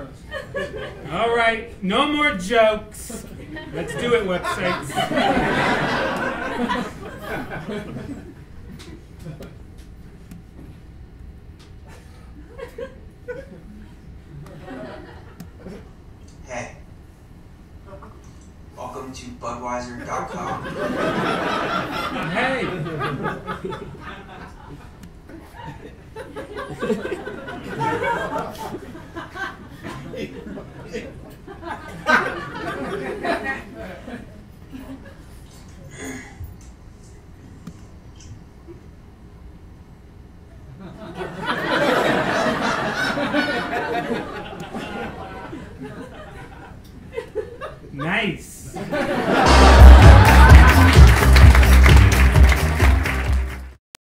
trust. All right, no more jokes. Let's do it, websites. Hey. Welcome to Budweiser.com. Hey. nice.